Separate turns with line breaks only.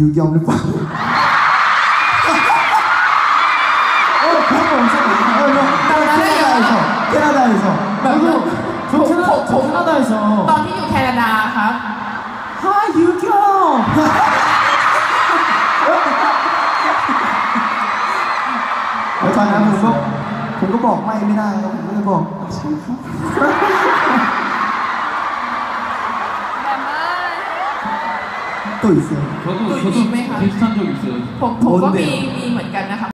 ยูยองหรือเปล่า 어, 그런 거 없잖아요. 어, 너, 나 캐나다에서, 캐나다에서.
저도 저 캐나, 저 캐나다에서
ตอนที่อยู่แคนาดาครับ
하 유경
แล้วตอนนั้นผมก็ผมก็บอกไม่ไม่ได้ครับผมก็เลยบอกใช่ครับ 또 있어요.
저도
또
저도
있네.
비슷한 적 있어요.
ผมผมก็
뭔데요?
มีมีเหมือนกันนะคะ